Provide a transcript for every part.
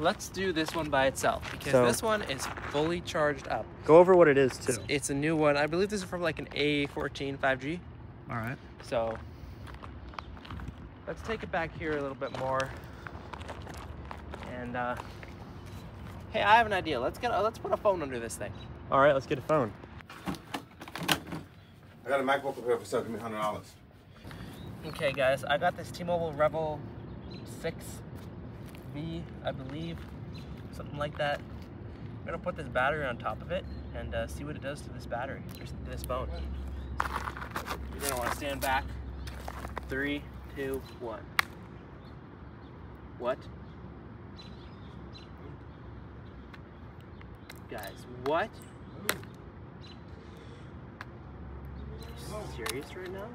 Let's do this one by itself because So- this one is fully charged up. Go over what it is too. It's, it's a new one. I believe this is from like an A14 5G. All right. So let's take it back here a little bit more. And uh, hey, I have an idea. Let's get a, let's put a phone under this thing. All right, let's get a phone. I got a MacBook up here for seventy hundred dollars. Okay, guys, I got this T-Mobile REVVL 6V, I believe, something like that. I'm gonna put this battery on top of it and uh, see what it does to this battery, or to this phone. You're gonna want to stand back. Three, two, one. What? Guys, what? You serious right now?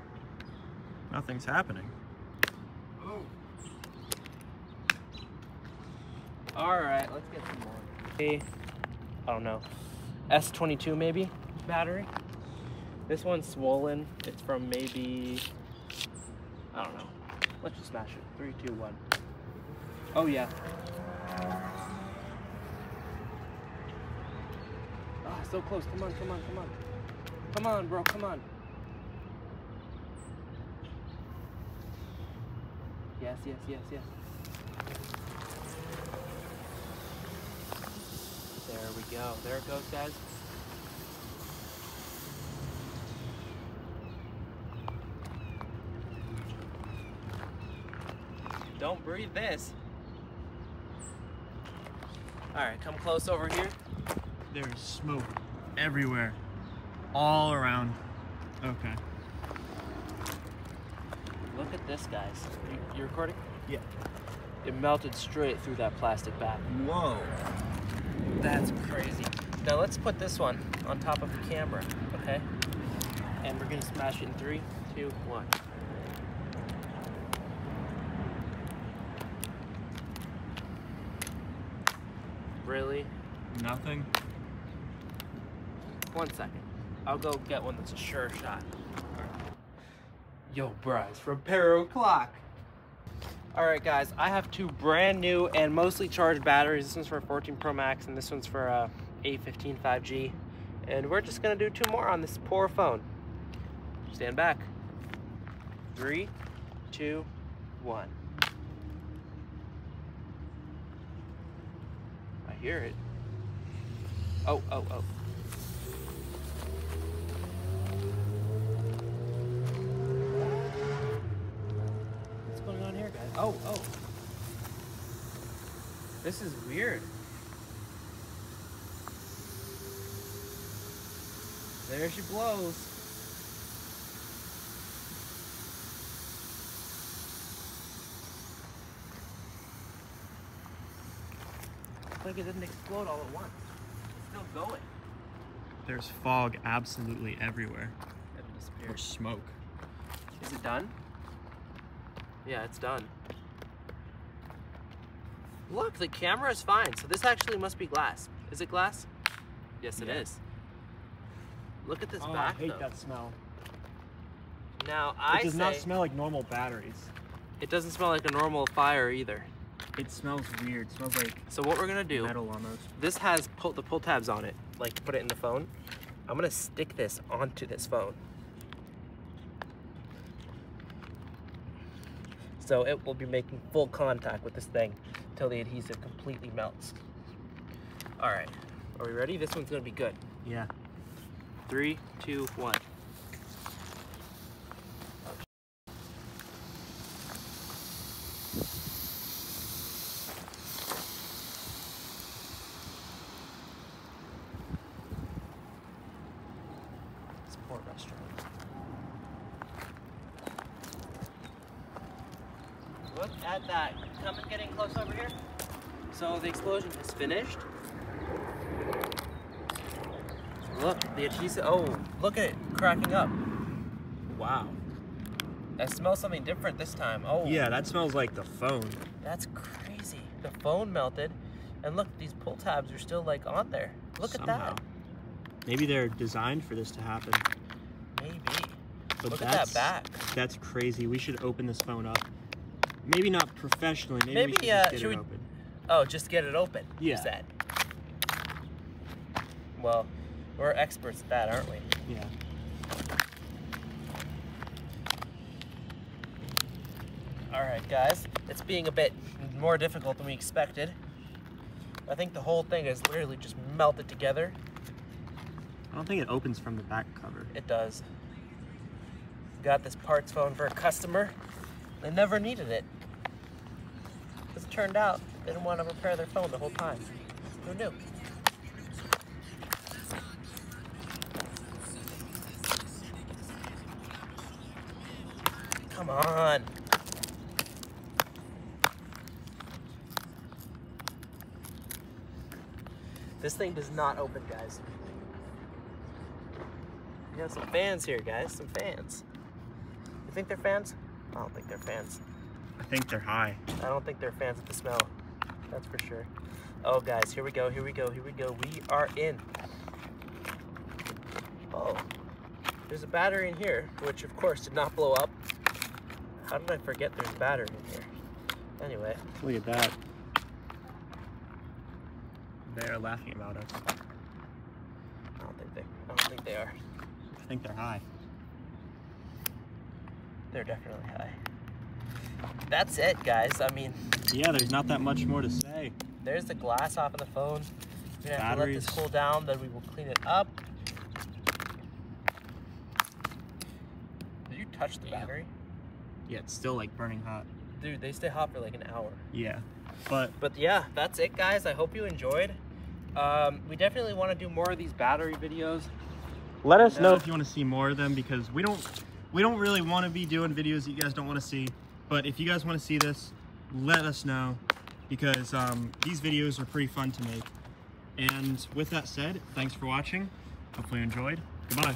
Nothing's happening. All right, let's get some more. A, I don't know, S22 maybe battery. This one's swollen. It's from maybe, I don't know. Let's just smash it. Three, two, one. Oh yeah. Ah, so close. Come on, come on, come on. Come on, bro. Come on. Yes, yes, yes, yes. There we go. There it goes, guys. Don't breathe this. All right, come close over here. There's smoke everywhere, all around. Okay. Look at this, guys. You, you recording? Yeah. It melted straight through that plastic bag. Whoa. That's crazy. Now let's put this one on top of the camera, okay? And we're gonna smash it in three, two, one. Really? Nothing. One second. I'll go get one that's a sure shot. Yo, Bryce from Pero Clock. All right, guys, I have two brand new and mostly charged batteries. This one's for a 14 Pro Max, and this one's for a A15 5G. And we're just gonna do two more on this poor phone. Stand back. Three, two, one. I hear it. Oh, oh, oh. Oh, oh. This is weird. There she blows. Like it didn't explode all at once. It's still going. There's fog absolutely everywhere. Or smoke. Is it done? Yeah, it's done. Look, the camera is fine. So this actually must be glass. Is it glass? Yes, it is. Yeah. Look at this oh, back I hate though. that smell. Now I it does not smell like normal batteries. it doesn't smell like a normal fire either. It smells weird. It smells like So what we're gonna do? metal almost. This has pull, the pull tabs on it, like put it in the phone. I'm gonna stick this onto this phone. So it will be making full contact with this thing until the adhesive completely melts. All right, are we ready? This one's gonna be good. Yeah. Three, two, one. Poor restaurant. Look at that. Come and getting close over here. So the explosion is finished. Look, the adhesive. Oh, look at it cracking up. Wow. I smell something different this time. Oh, Yeah, that smells like the phone. that's crazy. The phone melted, and look, these pull tabs are still like on there. Look somehow. at that. Maybe they're designed for this to happen. Maybe. But look at that's, that back. That's crazy. We should open this phone up. Maybe not professionally. Maybe, we should uh, just get should it we- open. Oh, just get it open. Yeah. said. Well, we're experts at that, aren't we? Yeah. All right, guys. It's being a bit more difficult than we expected. I think the whole thing is literally just melted together. I don't think it opens from the back cover. It does. Got this parts phone for a customer. They never needed it. Turned out, they didn't want to repair their phone the whole time. Who knew? Come on. This thing does not open, guys. We have some fans here, guys. Some fans. You think they're fans? I don't think they're fans. I think they're high. I don't think they're fans of the smell. That's for sure. Oh, guys, here we go. Here we go. Here we go. We are in. Oh, there's a battery in here, which of course did not blow up. How did I forget there's a battery in here? Anyway, Look at that. They're laughing about us. I don't think they. I don't think they are. I think they're high. They're definitely high. That's it, guys. I mean, Yeah, there's not that much more to say. there's the glass off of the phone. We're gonna have to let this cool down, then we will clean it up. Did you touch the battery? Yeah, it's still like burning hot. Dude, they stay hot for like an hour. Yeah. But But yeah, that's it, guys. I hope you enjoyed. Um, we definitely want to do more of these battery videos. let us know know if you want to see more of them because we don't we don't really want to be doing videos that you guys don't want to see. But if you guys want to see this, let us know because um, these videos are pretty fun to make. And with that said, thanks for watching. Hopefully you enjoyed. Goodbye.